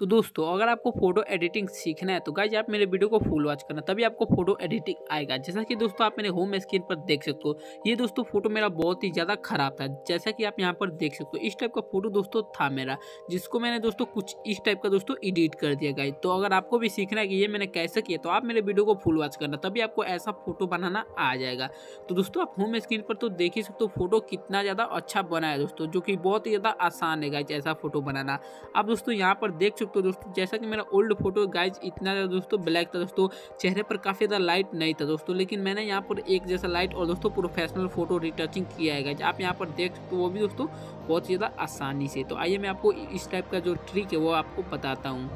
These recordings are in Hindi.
तो दोस्तों, अगर आपको फ़ोटो एडिटिंग सीखना है तो गाइज़ आप मेरे वीडियो को फुल वॉच करना, तभी आपको फ़ोटो एडिटिंग आएगा। जैसा कि दोस्तों, आप मेरे होम स्क्रीन पर देख सकते हो, ये दोस्तों फ़ोटो मेरा बहुत ही ज़्यादा खराब था। जैसा कि आप यहाँ पर देख सकते हो, इस टाइप का फ़ोटो दोस्तों था मेरा, जिसको मैंने दोस्तों कुछ इस टाइप का दोस्तों एडिट कर दिया गाइज़ तो अगर आपको भी सीखना है कि ये मैंने कैसे किया तो आप मेरे वीडियो को फुल वॉच करना, तभी आपको ऐसा फ़ोटो बनाना आ जाएगा। तो दोस्तों, आप होम स्क्रीन पर तो देख ही सकते हो फ़ोटो कितना ज़्यादा अच्छा बना है दोस्तों, जो कि बहुत ही ज़्यादा आसान है गाइज़ ऐसा फ़ोटो बनाना। आप दोस्तों यहाँ पर देख सकते हो दोस्तों, जैसा कि मेरा ओल्ड फ़ोटो गाइज़ इतना ज़्यादा दोस्तों ब्लैक था दोस्तों, चेहरे पर काफ़ी ज़्यादा लाइट नहीं था दोस्तों, लेकिन मैंने यहाँ पर एक जैसा लाइट और दोस्तों प्रोफेशनल फ़ोटो रिटचिंग किया है गाइज़ आप यहाँ पर देख सकते हो, वो भी दोस्तों बहुत ज़्यादा आसानी से। तो आइए मैं आपको इस टाइप का जो ट्रिक है, वो आपको बताता हूँ।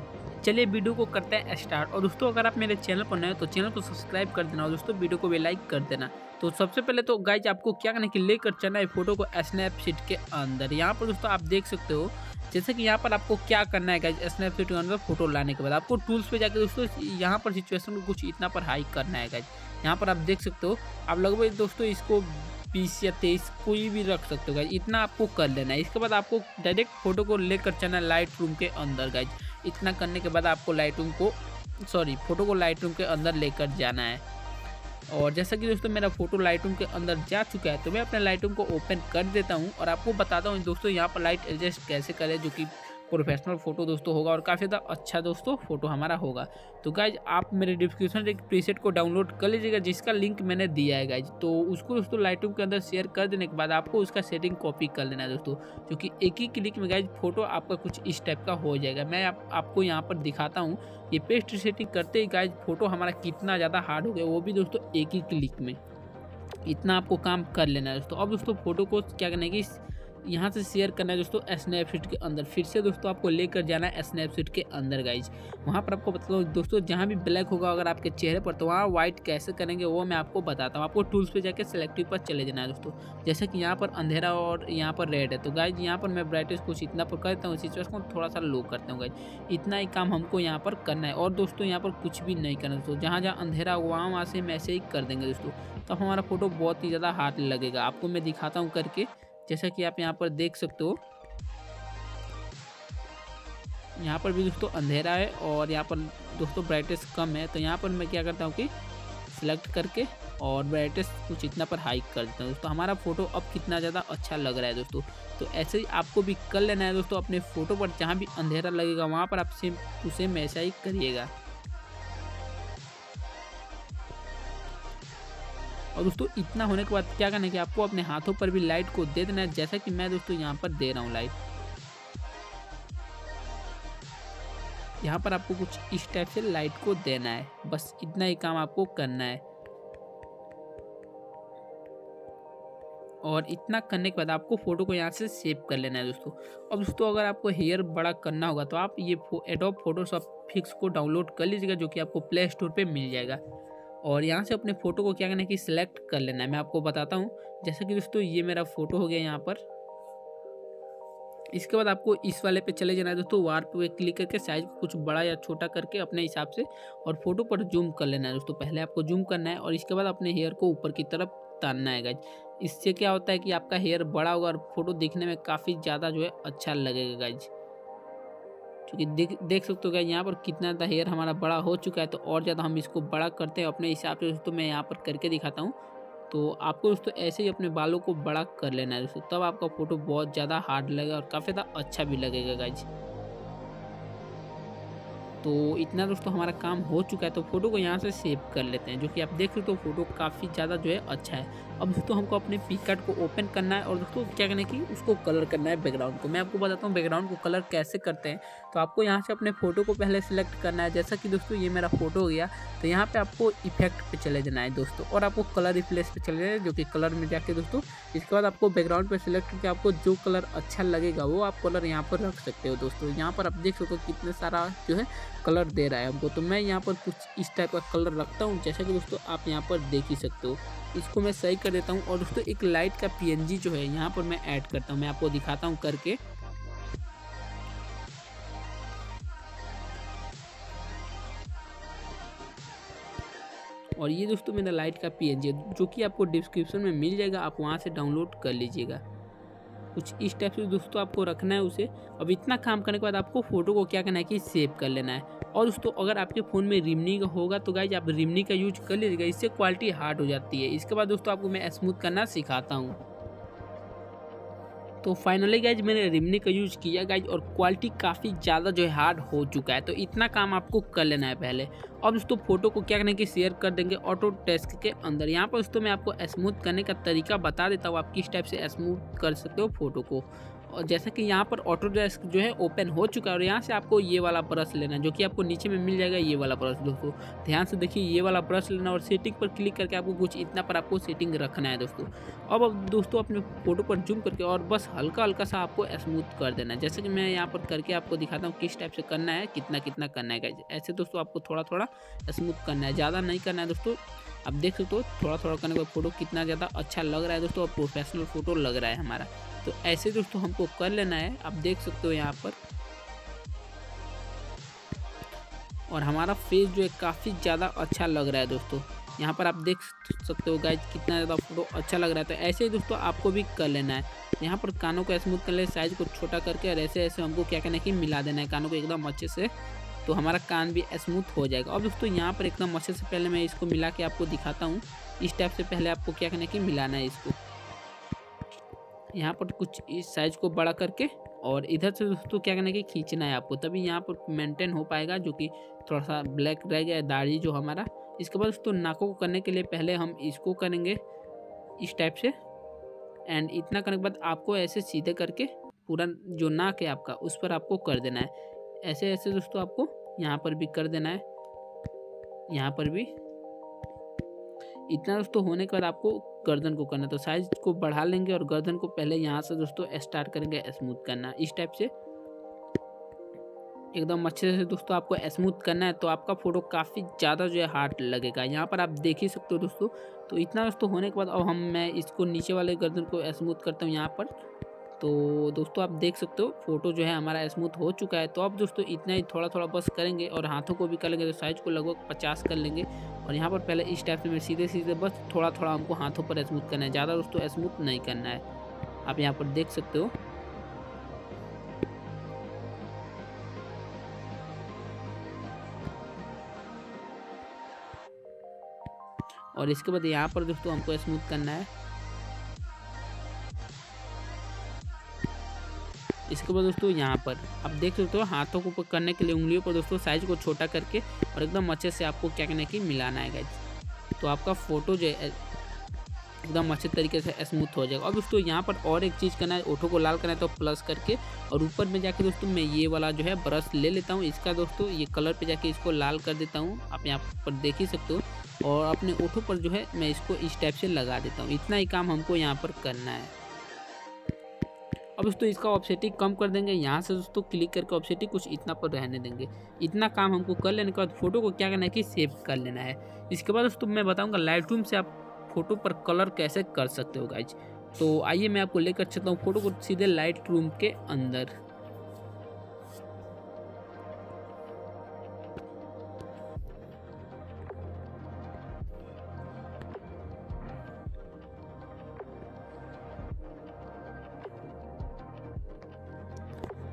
चलिए वीडियो को करते हैं स्टार्ट और दोस्तों, अगर आप मेरे चैनल पर नए हो तो चैनल को सब्सक्राइब कर देना और दोस्तों वीडियो को भी लाइक कर देना। तो सबसे पहले तो गाइज़ आपको क्या करना है कि लेकर चलना है फ़ोटो को स्नैपसीट के अंदर। यहाँ पर दोस्तों आप देख सकते हो जैसे कि यहाँ पर आपको क्या करना है गाइज़ स्नैपसीट के अंदर फ़ोटो लाने के बाद आपको टूल्स पे जाकर दोस्तों, यहाँ पर सिचुएशन को कुछ इतना पर हाई करना है यहाँ पर आप देख सकते हो, आप लगभग दोस्तों इसको बीस या तेईस कोई भी रख सकते हो गाइज़ इतना आपको कर लेना है। इसके बाद आपको डायरेक्ट फ़ोटो को लेकर चलना है लाइट रूम के अंदर गाइज़ इतना करने के बाद आपको लाइट रूम को सॉरी फ़ोटो को लाइट रूम के अंदर लेकर जाना है। और जैसा कि दोस्तों मेरा फ़ोटो लाइट रूम के अंदर जा चुका है तो मैं अपने लाइट रूम को ओपन कर देता हूँ और आपको बताता हूँ दोस्तों यहाँ पर लाइट एडजस्ट कैसे करें, जो कि प्रोफेशनल फ़ोटो दोस्तों होगा और काफ़ी ज़्यादा अच्छा दोस्तों फ़ोटो हमारा होगा। तो गाइज़ आप मेरे डिस्क्रिप्शन एक प्रीसेट को डाउनलोड कर लीजिएगा जिसका लिंक मैंने दिया है गाइज़ तो उसको दोस्तों लाइट के अंदर शेयर कर देने के बाद आपको उसका सेटिंग कॉपी कर लेना है दोस्तों। क्योंकि एक ही क्लिक में गाइज़ फ़ोटो आपका कुछ इस टाइप का हो जाएगा। मैं आप, आपको यहाँ पर दिखाता हूँ ये पेस्ट सेटिंग करते ही गाइज़ फ़ोटो हमारा कितना ज़्यादा हार्ड हो गया वो भी दोस्तों एक ही क्लिक में। इतना आपको काम कर लेना है दोस्तों। अब दोस्तों फ़ोटो को क्या करना है कि यहाँ से शेयर करना है दोस्तों स्नैपसीट के अंदर। फिर से दोस्तों आपको लेकर जाना है स्नैपसीट के अंदर गाइज़ वहाँ पर आपको बता दो दोस्तों, जहाँ भी ब्लैक होगा, अगर आपके चेहरे पर तो वहाँ व्हाइट कैसे करेंगे, वो मैं आपको बताता हूँ। आपको टूल्स पे जाकर सेलेक्टिव पर चले जाना है, दोस्तों। जैसे कि यहाँ पर अंधेरा और यहाँ पर रेड है। तो गाइज़ यहाँ पर मैं ब्राइटनेस कुछ इतना पर करता हूँ सिचुएशन को थोड़ा सा लो करता हूँ गाइज़ इतना ही काम हमको यहाँ पर करना है। और दोस्तों, यहाँ पर कुछ भी नहीं करना दोस्तों। जहाँ जहाँ अंधेरा होगा वहाँ वहाँ से ही कर देंगे, दोस्तों। तो हमारा फ़ोटो बहुत ही ज़्यादा हार्ड लगेगा। आपको मैं दिखाता हूँ करके। जैसा कि आप यहाँ पर देख सकते हो। यहाँ पर भी दोस्तों अंधेरा है और यहाँ पर दोस्तों ब्राइटनेस कम है। तो यहाँ पर मैं क्या करता हूँ कि सिलेक्ट करके और ब्राइटनेस कुछ इतना पर हाइक कर देता हूँ। दोस्तों हमारा फ़ोटो अब कितना ज़्यादा अच्छा लग रहा है दोस्तों। तो ऐसे ही आपको भी कर लेना है दोस्तों अपने फ़ोटो पर। जहाँ भी अंधेरा लगेगा, वहाँ पर आप सेम टू सेम ऐसा ही करिएगा। और दोस्तों, इतना होने के बाद क्या करना है कि आपको अपने हाथों पर भी लाइट को दे देना है, जैसा कि मैं दोस्तों यहाँ पर दे रहा हूँ लाइट यहाँ पर आपको कुछ इस टाइप से लाइट को देना है। बस इतना ही काम आपको करना है। और इतना करने के बाद आपको फ़ोटो को यहाँ से सेव कर लेना है दोस्तों। अब दोस्तों, अगर आपको हेयर बड़ा करना होगा तो आप ये एडोप फोटोशॉप फिक्स को डाउनलोड कर लीजिएगा, जो कि आपको प्ले स्टोर पे मिल जाएगा। और यहाँ से अपने फ़ोटो को क्या करना है कि सिलेक्ट कर लेना है। मैं आपको बताता हूँ। जैसा कि दोस्तों, ये मेरा फ़ोटो हो गया यहाँ पर। इसके बाद आपको इस वाले पे चले जाना है दोस्तों, वार पे क्लिक करके साइज़ को कुछ बड़ा या छोटा करके अपने हिसाब से और फ़ोटो पर जूम कर लेना है दोस्तों। पहले आपको जूम करना है और इसके बाद अपने हेयर को ऊपर की तरफ़ तानना है गाइज़ इससे क्या होता है कि आपका हेयर बड़ा होगा और फ़ोटो देखने में काफ़ी ज़्यादा जो है अच्छा लगेगा गाइज़ क्योंकि देख देख सकते हो क्या, यहाँ पर कितना ज़्यादा हेयर हमारा बड़ा हो चुका है तो और ज़्यादा हम इसको बड़ा करते हैं अपने हिसाब से दोस्तों, मैं यहाँ पर करके दिखाता हूँ। तो आपको दोस्तों ऐसे ही अपने बालों को बड़ा कर लेना है दोस्तों, तब आपका फ़ोटो बहुत ज़्यादा हार्ड लगेगा और काफ़ी ज़्यादा अच्छा भी लगेगा गाइज़ तो इतना दोस्तों हमारा काम हो चुका है तो फ़ोटो को यहाँ से सेव कर लेते हैं, जो कि आप देख सकते हो फ़ोटो काफ़ी ज़्यादा जो है अच्छा है। अब दोस्तों हमको अपने पिक कार्ड को ओपन करना है और दोस्तों क्या करना है कि उसको कलर करना है बैकग्राउंड को। मैं आपको बताता हूँ बैकग्राउंड को कलर कैसे करते हैं। तो आपको यहाँ से अपने फ़ोटो को पहले सेलेक्ट करना है। जैसा कि दोस्तों ये मेरा फ़ोटो हो गया तो यहाँ पर आपको इफ़ेक्ट पर चले जाना है दोस्तों और आपको कलर रिप्लेस पर चले जाना जो कि कलर में जाके दोस्तों इसके बाद आपको बैकग्राउंड पर सिलेक्ट करके आपको जो कलर अच्छा लगेगा, वो आप कलर यहाँ पर रख सकते हो दोस्तों। यहाँ पर आप देख सकते हो कितने सारा जो है कलर दे रहा है हमको तो मैं यहाँ पर कुछ इस टाइप का कलर रखता हूँ, जैसा कि दोस्तों आप यहाँ पर देख ही सकते हो। इसको मैं सही कर देता हूँ और दोस्तों एक लाइट का पीएनजी जो है, यहाँ पर मैं ऐड करता हूँ। मैं आपको दिखाता हूँ करके। और ये दोस्तों मेरा लाइट का पी जो कि आपको डिस्क्रिप्शन में मिल जाएगा, आप वहाँ से डाउनलोड कर लीजिएगा। कुछ इस टाइप से दोस्तों आपको रखना है उसे। अब इतना काम करने के बाद आपको फ़ोटो को क्या करना है कि सेव कर लेना है। और दोस्तों, अगर आपके फ़ोन में रिमनी का होगा तो गाइज़ आप रिमनी का यूज़ कर लीजिएगा, इससे क्वालिटी हार्ड हो जाती है। इसके बाद दोस्तों, आपको मैं स्मूथ करना सिखाता हूँ। तो फाइनली गाइज़ मैंने रिमनी का यूज़ किया गाइज़ और क्वालिटी काफ़ी ज़्यादा जो है हार्ड हो चुका है। तो इतना काम आपको कर लेना है पहले। अब दोस्तों फ़ोटो को क्या करने की शेयर कर देंगे ऑटो टेस्क के अंदर। यहाँ पर दोस्तों मैं आपको स्मूथ करने का तरीका बता देता हूँ। आप किस टाइप से स्मूथ कर सकते हो फ़ोटो को। और जैसा कि यहाँ पर ऑटो डेस्क जो है ओपन हो चुका है और यहाँ से आपको ये वाला ब्रश लेना है, जो कि आपको नीचे में मिल जाएगा ये वाला ब्रश दोस्तों, ध्यान से देखिए, ये वाला ब्रश लेना और सेटिंग पर क्लिक करके आपको कुछ इतना पर आपको सेटिंग रखना है दोस्तों। अब अब दोस्तों, अपने फ़ोटो पर जूम करके और बस हल्का हल्का सा आपको स्मूथ कर देना है। जैसे कि मैं यहाँ पर करके आपको दिखाता हूँ किस टाइप से करना है, कितना कितना करना है ऐसे दोस्तों, आपको थोड़ा थोड़ा स्मूथ करना है, ज़्यादा नहीं करना है दोस्तों। आप देख सकते हो थोड़ा थोड़ा करने का फ़ोटो कितना ज़्यादा अच्छा लग रहा है दोस्तों, और प्रोफेशनल फ़ोटो लग रहा है हमारा। तो ऐसे दोस्तों हमको कर लेना है। आप देख सकते हो यहाँ पर। और हमारा फेस जो है काफ़ी ज़्यादा अच्छा लग रहा है दोस्तों। यहाँ पर आप देख सकते हो गाइज़ कितना ज़्यादा फ़ोटो अच्छा लग रहा है। तो ऐसे ही दोस्तों आपको भी कर लेना है। यहाँ पर कानों को स्मूथ कर ले साइज़ को छोटा करके और ऐसे ऐसे हमको क्या करना है कि मिला देना है। कानों को एकदम अच्छे से तो हमारा कान भी स्मूथ हो जाएगा। और दोस्तों यहाँ पर एकदम अच्छे से पहले मैं इसको मिला के आपको दिखाता हूँ। इस टाइप से पहले आपको क्या करना है कि मिलाना है इसको। यहाँ पर कुछ इस साइज़ को बड़ा करके और इधर से दोस्तों क्या करना है कि खींचना है आपको, तभी यहाँ पर मेंटेन हो पाएगा जो कि थोड़ा सा ब्लैक रह गया दाढ़ी जो हमारा। इसके बाद दोस्तों नाकों को करने के लिए पहले हम इसको करेंगे इस टाइप से एंड इतना करने के बाद आपको ऐसे सीधे करके पूरा जो नाक है आपका, उस पर आपको कर देना है। ऐसे ऐसे दोस्तों आपको यहाँ पर भी कर देना है, यहाँ पर भी। इतना दोस्तों होने के बाद आपको गर्दन को करना तो साइज़ को बढ़ा लेंगे और गर्दन को पहले यहाँ से दोस्तों स्टार्ट करेंगे स्मूथ करना। इस टाइप से। एकदम अच्छे से दोस्तों आपको स्मूथ करना है तो आपका फ़ोटो काफ़ी ज़्यादा जो है हार्ड लगेगा। यहाँ पर आप देख ही सकते हो दोस्तों। तो इतना दोस्तों होने के बाद अब हम मैं इसको नीचे वाले गर्दन को स्मूथ करता हूँ यहाँ पर। तो दोस्तों आप देख सकते हो, फ़ोटो जो है हमारा स्मूथ हो चुका है। तो अब दोस्तों इतना ही थोड़ा थोड़ा बस करेंगे और हाथों को भी कर लेंगे तो साइज़ को लगभग पचास कर लेंगे। और यहाँ पर पहले इस टाइप से मैं सीधे सीधे बस थोड़ा थोड़ा हमको हाथों पर स्मूथ करना है। ज़्यादा दोस्तों स्मूथ नहीं करना है। आप यहाँ पर देख सकते हो। और इसके बाद यहाँ पर दोस्तों हमको स्मूथ करना है। इसके बाद दोस्तों यहाँ पर, आप देख सकते हो हाथों को करने के लिए उंगलियों पर दोस्तों साइज़ को छोटा करके और एकदम अच्छे से आपको क्या करना है कि मिलाना है गाइज़ तो आपका फ़ोटो जो है एकदम अच्छे तरीके से स्मूथ हो जाएगा। और दोस्तों यहाँ पर और एक चीज़ करना है, ओठो को लाल करना है तो प्लस करके और ऊपर में जाके दोस्तों मैं ये वाला जो है ब्रश ले लेता हूँ। इसका दोस्तों ये कलर पे जाके इसको लाल कर देता हूँ। आप यहाँ पर देख ही सकते हो। और अपने ओठों पर जो है मैं इसको इस टाइप से लगा देता हूँ। इतना ही काम हमको यहाँ पर करना है। अब दोस्तों इसका ऑप्सेटिक कम कर देंगे। यहाँ से दोस्तों क्लिक करके ऑप्सेटिक कुछ इतना पर रहने देंगे। इतना काम हमको कर लेने के बाद फ़ोटो को क्या करना है कि सेव कर लेना है। इसके बाद दोस्तों मैं बताऊँगा लाइट से आप फ़ोटो पर कलर कैसे कर सकते हो गाइज़ तो आइए मैं आपको लेकर चलता हूँ फ़ोटो को सीधे लाइट रूम के अंदर।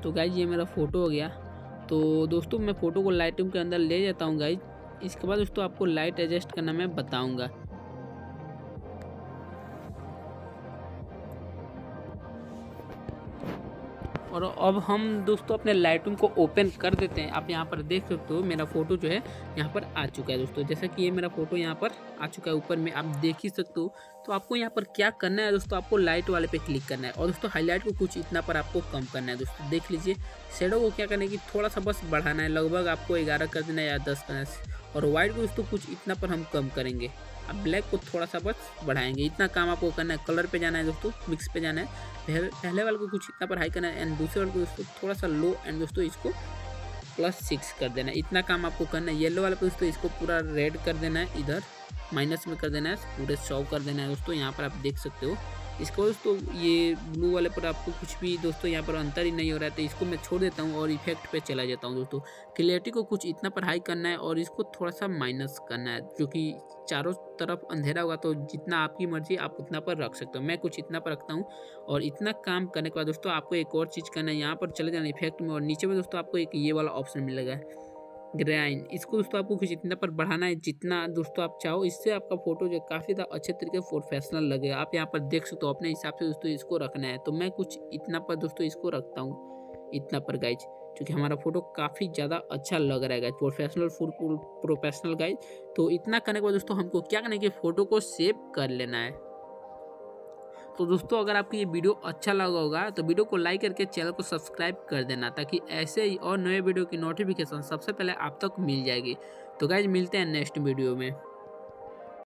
तो गाइज़ ये मेरा फ़ोटो हो गया। तो दोस्तों, मैं फ़ोटो को लाइट के अंदर ले जाता हूँ गाइज़ इसके बाद दोस्तों, आपको लाइट एडजस्ट करना मैं बताऊँगा। और अब हम दोस्तों अपने लाइट रूम को ओपन कर देते हैं। आप यहाँ पर देख सकते हो, मेरा फ़ोटो जो है यहाँ पर आ चुका है दोस्तों। जैसा कि ये मेरा फ़ोटो यहाँ पर आ चुका है ऊपर में, आप देख ही सकते हो। तो आपको यहाँ पर क्या करना है दोस्तों, आपको लाइट वाले पे क्लिक करना है। और दोस्तों हाईलाइट को कुछ इतना पर आपको कम करना है दोस्तों। देख लीजिए शेडो को क्या करना है कि, थोड़ा सा बस बढ़ाना है। लगभग आपको ग्यारह कर देना है या दस करना है। और वाइट को दोस्तों कुछ इतना पर हम कम करेंगे। अब ब्लैक को थोड़ा सा बस बढ़ाएँगे। इतना काम आपको करना है। कलर पे जाना है दोस्तों मिक्स पे जाना है। पहले वाले को कुछ इतना पर हाई करना है। एंड दूसरे वाले को दोस्तों, थोड़ा सा लो एंड दोस्तों इसको प्लस सिक्स कर देना है। इतना काम आपको करना है। येलो वाले पे दोस्तों इसको पूरा रेड कर देना है। इधर माइनस में कर देना है। पूरे सौ कर देना है दोस्तों। यहाँ पर आप देख सकते हो। इसको दोस्तों, ये ब्लू वाले पर आपको कुछ भी दोस्तों यहाँ पर अंतर ही नहीं हो रहा है तो इसको मैं छोड़ देता हूँ और इफ़ेक्ट पे चला जाता हूँ दोस्तों। क्लियरिटी को कुछ इतना पर हाई करना है और इसको थोड़ा सा माइनस करना है, जो कि चारों तरफ़ अंधेरा होगा तो जितना आपकी मर्ज़ी, आप उतना पर रख सकते हो। मैं कुछ इतना पर रखता हूँ और इतना काम करने के बाद दोस्तों, आपको एक और चीज़ करना है। यहाँ पर चले जाना इफ़ेक्ट में और नीचे में दोस्तों, आपको एक ये वाला ऑप्शन मिलेगा। ग्राइन इसको दोस्तों आपको कुछ इतना पर बढ़ाना है जितना दोस्तों आप चाहो। इससे आपका फ़ोटो जो काफ़ी ज़्यादा अच्छे तरीके प्रोफेशनल लगेगा। आप यहाँ पर देख सकते हो, अपने हिसाब से दोस्तों इसको रखना है। तो मैं कुछ इतना पर दोस्तों इसको रखता हूँ, इतना पर गाइज़ क्योंकि हमारा फ़ोटो काफ़ी ज़्यादा अच्छा लग रहा है guys professional full professional guys तो इतना करने के बाद दोस्तों हमको क्या करना है कि फ़ोटो को सेव कर लेना है। तो दोस्तों, अगर आपको ये वीडियो अच्छा लगा होगा तो वीडियो को लाइक करके चैनल को सब्सक्राइब कर देना, ताकि ऐसे ही और नए वीडियो की नोटिफिकेशन सबसे पहले आप तक मिल जाएगी। तो गाइज़ मिलते हैं नेक्स्ट वीडियो में।